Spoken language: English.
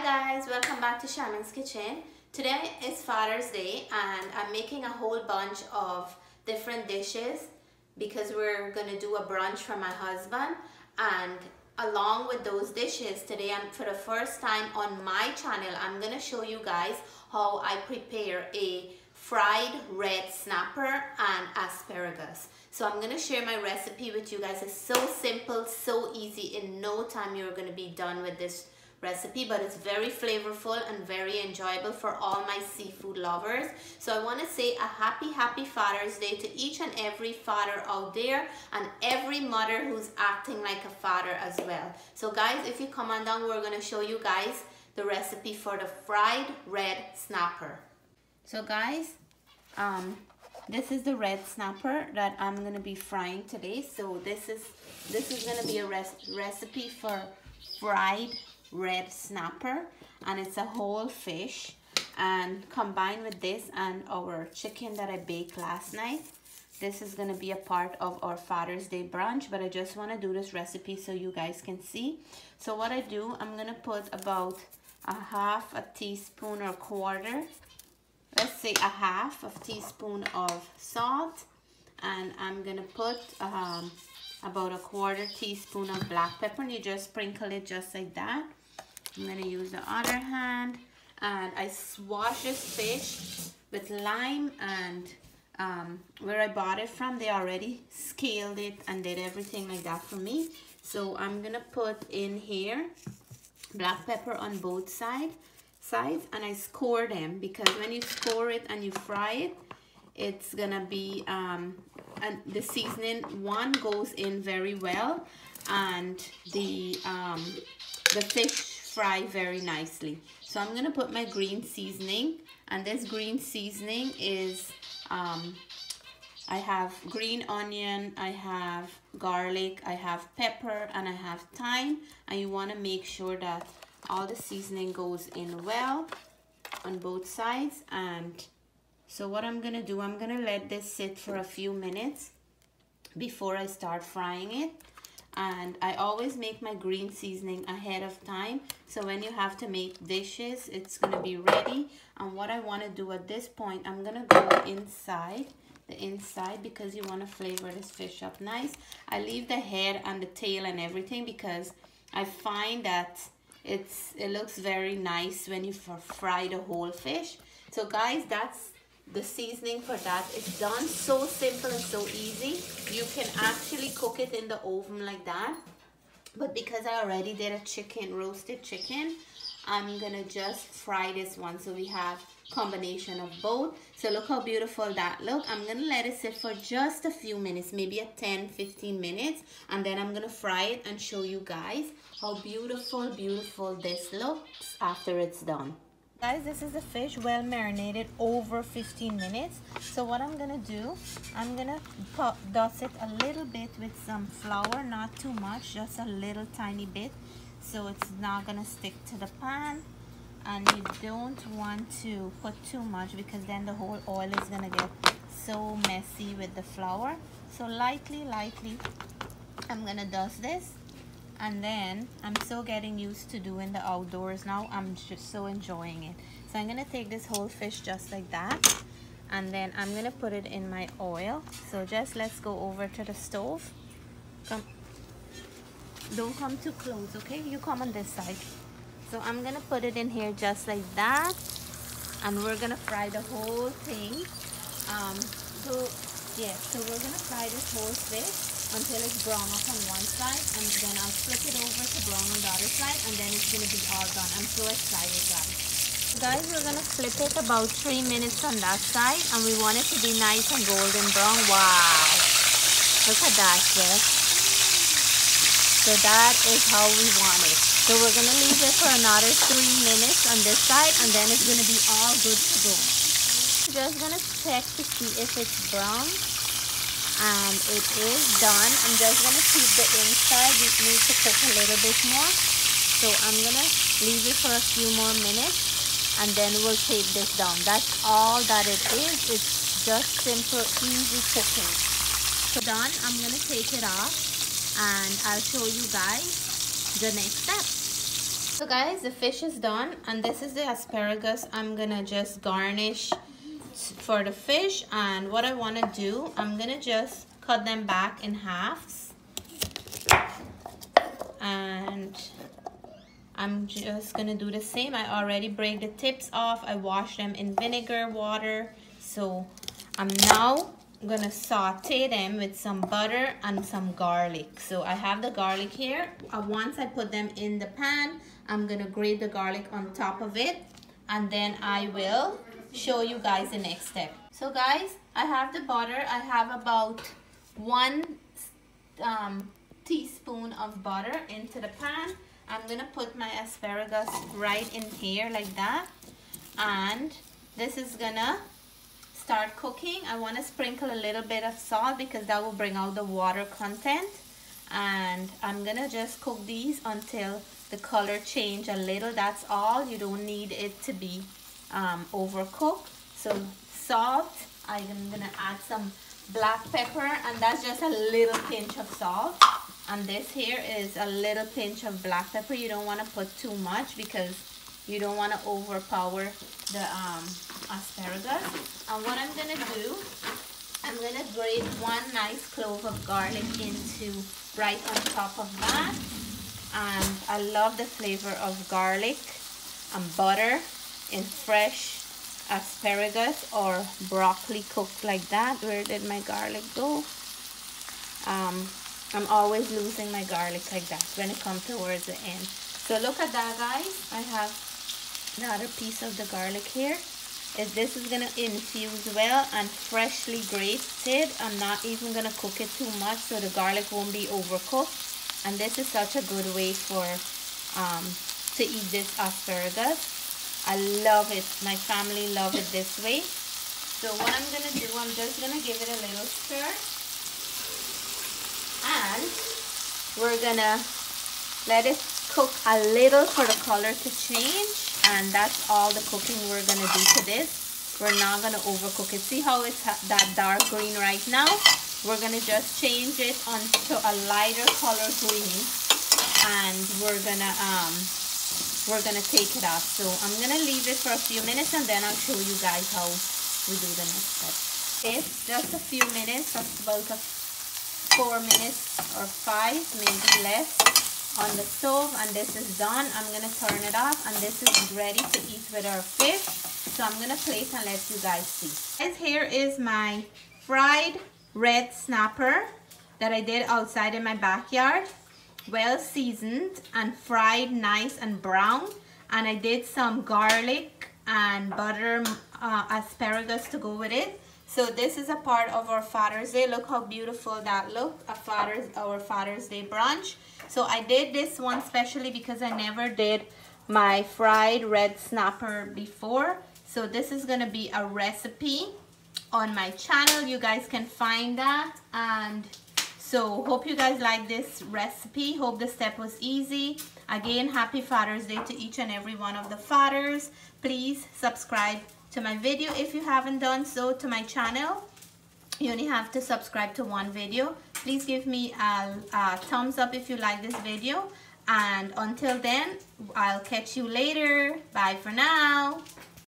Hi guys, welcome back to Sharmin's Kitchen. Today is Father's Day and I'm making a whole bunch of different dishes because we're gonna do a brunch for my husband and along with those dishes today I'm for the first time on my channel I'm gonna show you guys how I prepare a fried red snapper and asparagus. So I'm gonna share my recipe with you guys. It's so simple, so easy. In no time you're gonna be done with this recipe but it's very flavorful and very enjoyable for all my seafood lovers. So I want to say a happy happy Father's Day to each and every father out there and every mother who's acting like a father as well. So guys if you come on down we're going to show you guys the recipe for the fried red snapper. So guys um this is the red snapper that I'm going to be frying today. So this is this is going to be a res recipe for fried red snapper and it's a whole fish. And combined with this and our chicken that I baked last night this is going to be a part of our Father's Day brunch but I just want to do this recipe so you guys can see. So what I do I'm going to put about a half a teaspoon or quarter let's say a half of teaspoon of salt and I'm gonna put um, about a quarter teaspoon of black pepper. And you just sprinkle it just like that I'm to use the other hand and I wash this fish with lime and um, where I bought it from they already scaled it and did everything like that for me. So I'm gonna put in here black pepper on both side sides and I score them because when you score it and you fry it it's gonna be um, and the seasoning one goes in very well and the um, the fish fry very nicely. So I'm gonna put my green seasoning and this green seasoning is, um, I have green onion, I have garlic, I have pepper and I have thyme and you wanna make sure that all the seasoning goes in well on both sides and so what I'm gonna do, I'm gonna let this sit for a few minutes before I start frying it and I always make my green seasoning ahead of time. So when you have to make dishes it's gonna be ready. And what I want to do at this point I'm gonna go inside the inside because you want to flavor this fish up nice. I leave the head and the tail and everything because I find that it's it looks very nice when you fry the whole fish. So guys that's the seasoning for that. Is done so simple and so easy. You can actually cook it in the oven like that. But because I already did a chicken roasted chicken I'm gonna just fry this one. So we have combination of both. So look how beautiful that look. I'm gonna let it sit for just a few minutes maybe a 10 15 minutes. And then I'm gonna fry it and show you guys how beautiful beautiful this looks after it's done Guys, this is the fish well marinated over 15 minutes. So what I'm gonna do, I'm gonna dust it a little bit with some flour, not too much, just a little tiny bit. So it's not gonna stick to the pan. And you don't want to put too much because then the whole oil is gonna get so messy with the flour. So lightly, lightly, I'm gonna dust this and then I'm still getting used to doing the outdoors. Now I'm just so enjoying it. So I'm gonna take this whole fish just like that. And then I'm gonna put it in my oil. So just let's go over to the stove. Come don't come too close okay? You come on this side. So I'm gonna put it in here just like that. And we're gonna fry the whole thing. Um, so yeah so we're gonna fry this whole fish until it's brown up on one side and then I'll flip it over to brown on the other side and then it's going to be all done. I'm so excited guys. Guys, we're going to flip it about 3 minutes on that side and we want it to be nice and golden brown. Wow! Look at that, yes. So that is how we want it. So we're going to leave it for another 3 minutes on this side and then it's going to be all good to go. Just going to check to see if it's brown and it is done. I'm just gonna keep the inside. It needs to cook a little bit more. So I'm gonna leave it for a few more minutes and then we'll take this down. That's all that it is. It's just simple easy cooking. So done. I'm gonna take it off and I'll show you guys the next step. So guys, the fish is done and this is the asparagus. I'm gonna just garnish for the fish and what I want to do, I'm gonna just cut them back in halves and I'm just gonna do the same. I already break the tips off. I wash them in vinegar water. So I'm now gonna saute them with some butter and some garlic. So I have the garlic here. Uh, once I put them in the pan, I'm gonna grate the garlic on top of it and then I will show you guys the next step. So guys, I have the butter. I have about one um, teaspoon of butter into the pan. I'm gonna put my asparagus right in here like that. And this is gonna start cooking. I wanna sprinkle a little bit of salt because that will bring out the water content. And I'm gonna just cook these until the color change a little. That's all. You don't need it to be um, overcooked. So salt, I'm gonna add some black pepper and that's just a little pinch of salt. And this here is a little pinch of black pepper. You don't want to put too much because you don't want to overpower the um, asparagus. And what I'm to do, I'm to grate one nice clove of garlic into right on top of that. And I love the flavor of garlic and butter in fresh asparagus or broccoli cooked like that. Where did my garlic go? Um, I'm always losing my garlic like that when it comes towards the end. So look at that guys. I have another piece of the garlic here. If this is going to infuse well and freshly grated, I'm not even going to cook it too much so the garlic won't be overcooked. And this is such a good way for um, to eat this asparagus. I love it. My family love it this way. So what I'm going to do, I'm just going to give it a little stir. And we're gonna let it cook a little for the color to change. And that's all the cooking we're gonna do to this. We're not gonna overcook it. See how it's that dark green right now? We're gonna just change it onto a lighter color green. And we're gonna um we're gonna take it off so I'm gonna leave it for a few minutes and then I'll show you guys how we do the next step it's just a few minutes about four minutes or five, maybe less on the stove and this is done. I'm to turn it off and this is ready to eat with our fish. So I'm to plate and let you guys see. Guys, here is my fried red snapper that I did outside in my backyard. Well seasoned and fried nice and brown. And I did some garlic and butter uh, asparagus to go with it. So this is a part of our Father's Day. Look how beautiful that looked, a Father's, our Father's Day brunch. So I did this one specially because I never did my fried red snapper before. So this is going to be a recipe on my channel. You guys can find that. And so hope you guys like this recipe. Hope the step was easy. Again, happy Father's Day to each and every one of the fathers. Please subscribe to my video if you haven't done so to my channel you only have to subscribe to one video please give me a, a thumbs up if you like this video and until then I'll catch you later bye for now